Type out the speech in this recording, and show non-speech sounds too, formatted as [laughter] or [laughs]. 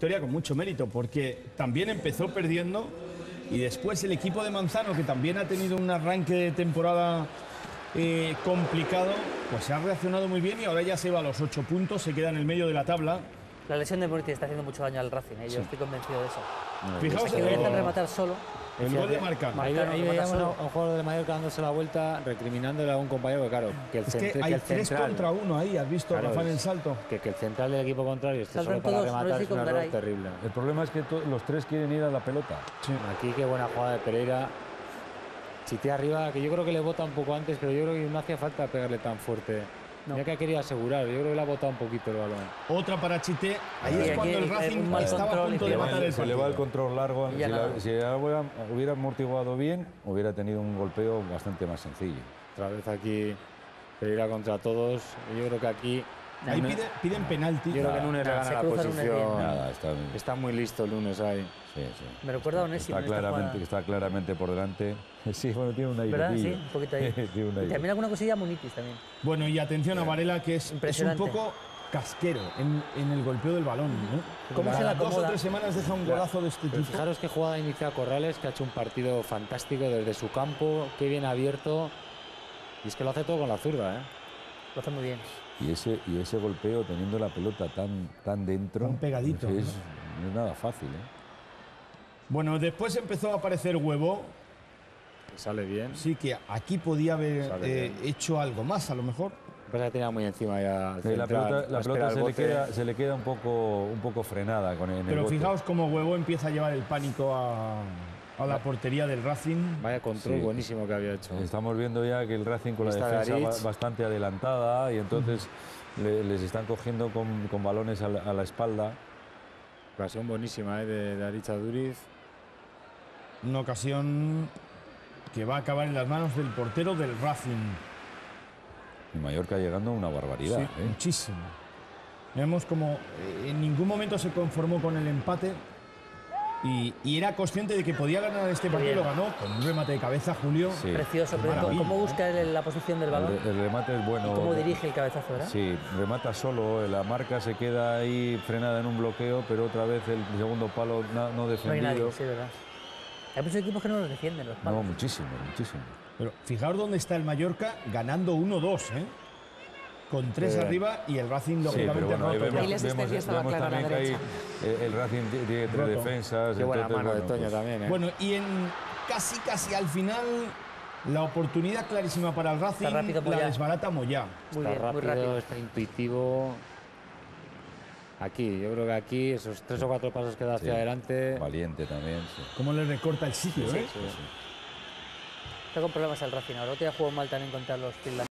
Victoria con mucho mérito, porque también empezó perdiendo y después el equipo de Manzano, que también ha tenido un arranque de temporada eh, complicado, pues se ha reaccionado muy bien y ahora ya se va a los ocho puntos, se queda en el medio de la tabla. La lesión de Murti está haciendo mucho daño al Racing, ¿eh? yo estoy convencido de eso. Fijaos que el, rematar solo. El gol de. Marcano Ahí, ahí veíamos a un jugador de Mallorca dándose la vuelta, recriminándole a un compañero que, claro, que el, Es que hay el tres central, contra uno ahí, has visto, Claro, Rafa, en es- el salto. que, que el central del equipo contrario esté solo para rematar es un error terrible. El problema es que los tres quieren ir a la pelota. Aquí qué buena jugada de Pereira. Chité arriba, que yo creo que le bota un poco antes, pero yo creo que no hacía falta pegarle tan fuerte. No. Ya que quería asegurar, yo creo que le ha botado un poquito el balón. Otra para Chité. Ahí Sí, es cuando el Racing estaba a punto se de matar el se le va el control largo. Si, la- si la hubiera, hubiera amortiguado bien, hubiera tenido un golpeo bastante más sencillo. Otra vez aquí Pereira contra todos. Yo creo que aquí. Ahí pide- piden penalti. yo creo que Nunes le gana la posición. Nada, está, Está muy listo el lunes ahí. sí, sí. Me recuerda a Onésimo Está claramente, está claramente por delante. [laughs] Sí, bueno, tiene un aire. ¿Verdad? Sí, un poquito ahí. [laughs] tiene un Y aire. también alguna cosilla a Munitis también. Bueno, y atención a Varela, que es, es un poco casquero en, en el golpeo del balón. ¿no? ¿Cómo se la dos o tres semanas deja un golazo de este tipo. fijaros qué jugada inicia Corrales, que ha hecho un partido fantástico desde su campo, qué bien abierto. Y es que lo hace todo con la zurda, ¿eh? Lo hace muy bien. Y ese, y ese golpeo teniendo la pelota tan, tan dentro. Tan pegadito, Es, ¿no? no es nada fácil, ¿eh? Bueno, después empezó a aparecer Huevo. Sale bien. Sí que aquí podía haber eh, hecho algo más, a lo mejor. Pues tenía muy encima ya. La pelota, la se, le queda, se le queda un poco, un poco frenada con el, Pero fijaos cómo Huevo empieza a llevar el pánico a, a la portería del Racing. Vaya control Sí. buenísimo que había hecho. Estamos viendo ya que el Racing con la defensa bastante adelantada y entonces le- les están cogiendo con, con balones a la, a la espalda. Ocasión buenísima ¿eh? de, de Aricha Duriz. Una ocasión que va a acabar en las manos del portero del Racing. Y Mallorca llegando a una barbaridad. Sí, ¿eh? muchísimo. Vemos como eh, en ningún momento se conformó con el empate y, y era consciente de que podía ganar este partido. Lo ganó con un remate de cabeza, Julio. Sí. Precioso, pero maravilla, ¿cómo ¿eh? busca él la posición del balón? El, el remate es bueno. Y cómo dirige el cabezazo, ¿verdad? Sí, remata solo, la marca se queda ahí frenada en un bloqueo, pero otra vez el segundo palo na- no, No hay defendido. nadie, sí, ¿verdad? Hay muchos equipos que no los defienden, los no, palos. muchísimo, muchísimo. Pero fijaos dónde está el Mallorca ganando 1-2, ¿eh? Con tres Bien. arriba y el Racing, Sí, lógicamente, pero bueno, roto vemos, la asistencia estaba clara a la derecha. eh, el Racing tiene tres Roto. defensas. Qué buena mano de bueno, Toño pues, también, ¿eh? Bueno, y en casi, casi al final, la oportunidad clarísima para el Racing rápido la desbarata Moyá. Muy está bien, muy rápido, está intuitivo. Aquí, yo creo que aquí, esos tres o cuatro pasos que da hacia Sí. adelante. Valiente también, sí. Cómo le recorta el sitio, ¿eh? sí. Está con problemas el Racing ahora. Otro día jugó mal también contra los finlandeses.